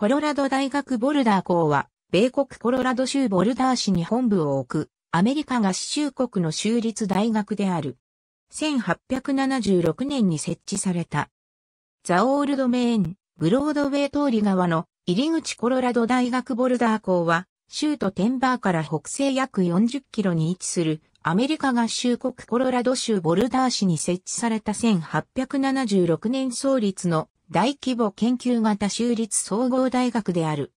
コロラド大学ボルダー校は、米国コロラド州ボルダー市に本部を置く、アメリカ合衆国の州立大学である。1876年に設置された。ザ・オールドメイン、ブロードウェイ通り側の入り口コロラド大学ボルダー校は、州都テンバーから北西約40キロに位置するアメリカ合衆国コロラド州ボルダー市に設置された1876年創立の大規模研究型州立総合大学である。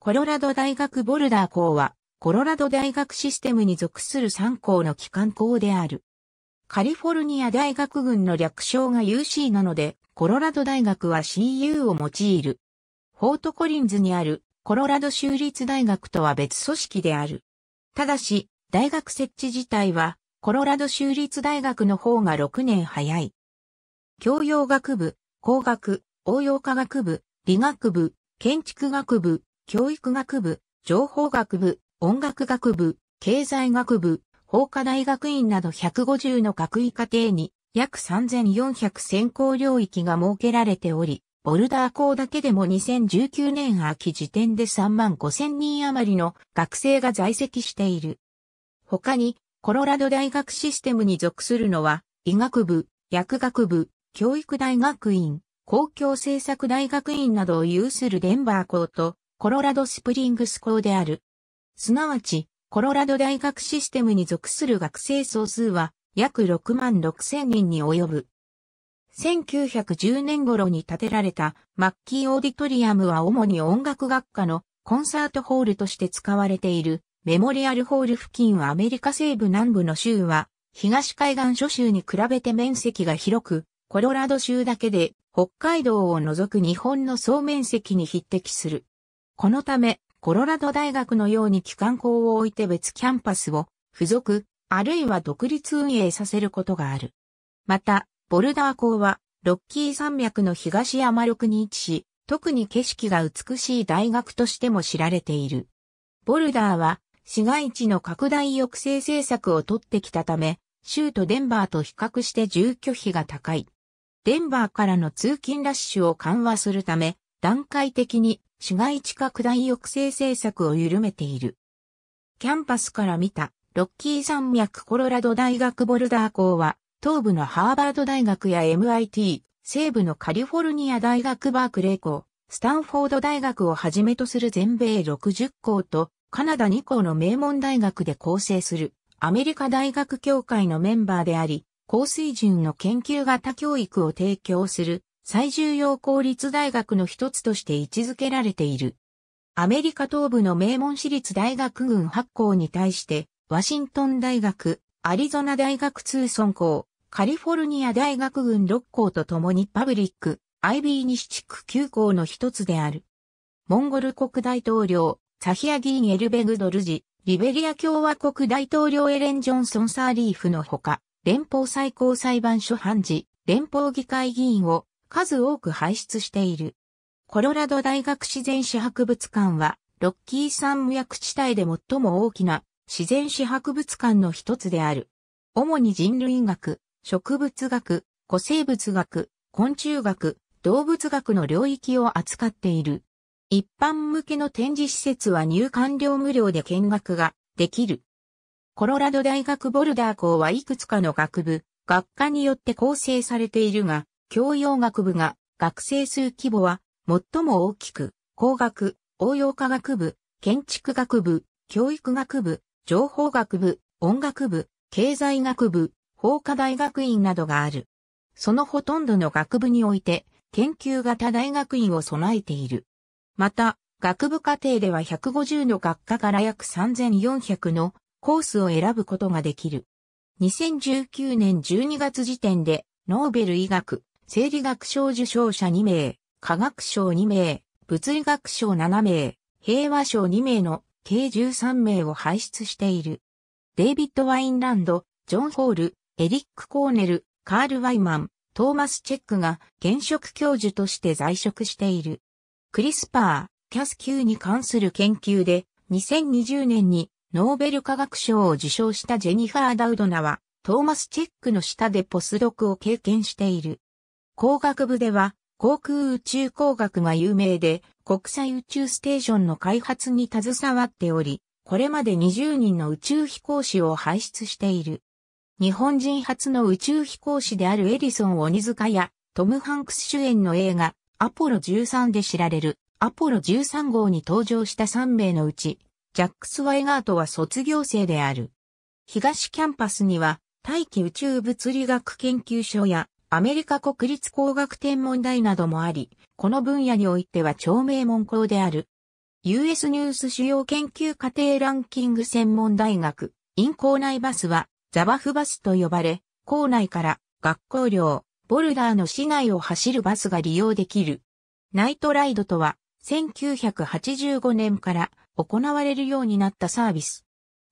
コロラド大学ボルダー校は、コロラド大学システムに属する3校の機関校である。カリフォルニア大学群の略称が UC なので、コロラド大学は CU を用いる。フォートコリンズにあるコロラド州立大学とは別組織である。ただし、大学設置自体は、コロラド州立大学の方が6年早い。教養学部、工学、応用科学部、理学部、建築学部、教育学部、情報学部、音楽学部、経済学部、法科大学院など150の学位課程に約3400専攻領域が設けられており、ボルダー校だけでも2019年秋時点で3万5千人余りの学生が在籍している。他に、コロラド大学システムに属するのは、医学部、薬学部、教育大学院、公共政策大学院などを有するデンバー校と、コロラドスプリングス校である。すなわち、コロラド大学システムに属する学生総数は約6万6千人に及ぶ。1910年頃に建てられたマッキーオーディトリアムは主に音楽学科のコンサートホールとして使われているメモリアルホール付近はアメリカ西部南部の州は東海岸諸州に比べて面積が広く、コロラド州だけで北海道を除く日本の総面積に匹敵する。このため、コロラド大学のように機関校を置いて別キャンパスを付属、あるいは独立運営させることがある。また、ボルダー校は、ロッキー山脈の東山麓に位置し、特に景色が美しい大学としても知られている。ボルダーは、市街地の拡大抑制政策をとってきたため、州都デンバーと比較して住居費が高い。デンバーからの通勤ラッシュを緩和するため、段階的に市街地拡大抑制政策を緩めている。キャンパスから見たロッキー山脈コロラド大学ボルダー校は東部のハーバード大学や MIT、西部のカリフォルニア大学バークレー校、スタンフォード大学をはじめとする全米60校とカナダ2校の名門大学で構成するアメリカ大学協会のメンバーであり、高水準の研究型教育を提供する最重要公立大学の一つとして位置づけられている。アメリカ東部の名門私立大学群8校に対して、ワシントン大学、アリゾナ大学通村校、カリフォルニア大学群6校と共にパブリック、IB 西地区9校の一つである。モンゴル国大統領、サヒア議員エルベグドルジ、リベリア共和国大統領エレン・ジョンソン・サーリーフのほか、連邦最高裁判所判事、連邦議会議員を数多く輩出している。コロラド大学自然史博物館は、ロッキー山脈地帯で最も大きな自然史博物館の一つである。主に人類学、植物学、古生物学、昆虫学、動物学の領域を扱っている。一般向けの展示施設は入館料無料で見学ができる。コロラド大学ボルダー校はいくつかの学部、学科によって構成されているが、教養学部が学生数規模は最も大きく、工学、応用科学部、建築学部、教育学部、情報学部、音楽部、経済学部、法科大学院などがある。そのほとんどの学部において、研究型大学院を備えている。また、学部課程では150の学科から約3400のコースを選ぶことができる。2019年12月時点で、ノーベル医学、生理学賞受賞者2名、科学賞2名、物理学賞7名、平和賞2名の計13名を輩出している。デイビッド・ワインランド、ジョン・ホール、エリック・コーネル、カール・ワイマン、トーマス・チェックが現職教授として在職している。クリスパー、キャス q に関する研究で2020年にノーベル化学賞を受賞したジェニファー・ダウドナはトーマス・チェックの下でポスドクを経験している。工学部では航空宇宙工学が有名で、国際宇宙ステーションの開発に携わっており、これまで20人の宇宙飛行士を輩出している。日系人初の宇宙飛行士であるエリソン・鬼塚やトム・ハンクス主演の映画アポロ13で知られるアポロ13号に搭乗した3名のうち、ジャック・スワイガートは卒業生である。東キャンパスには大気宇宙物理学研究所やアメリカ国立光学天文台などもあり、この分野においては超名門校である。US ニュース主要研究課程ランキング専門大学院、校内バスは The Buff Bus と呼ばれ、校内から学校寮、ボルダーの市内を走るバスが利用できる。ナイトライドとは、1985年から行われるようになったサービス。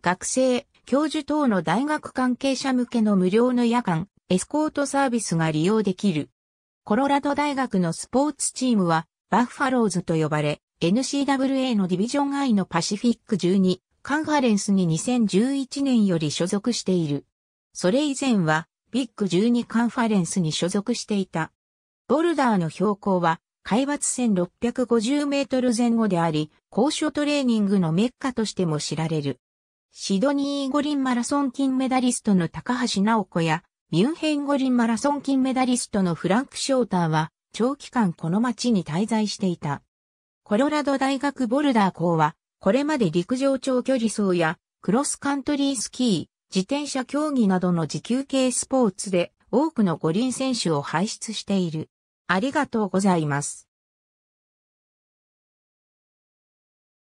学生、教授等の大学関係者向けの無料の夜間、エスコートサービスが利用できる。コロラド大学のスポーツチームは、バッファローズと呼ばれ、NCWA のディビジョン I のパシフィック12カンファレンスに2011年より所属している。それ以前はビッグ12カンファレンスに所属していた。ボルダーの標高は海抜1650メートル前後であり、高所トレーニングのメッカとしても知られる。シドニー五輪マラソン金メダリストの高橋直子や、ミュンヘン五輪マラソン金メダリストのフランク・ショーターは、長期間この町に滞在していた。コロラド大学ボルダー校は、これまで陸上長距離走やクロスカントリースキー、自転車競技などの持久系スポーツで多くの五輪選手を輩出している。ありがとうございます。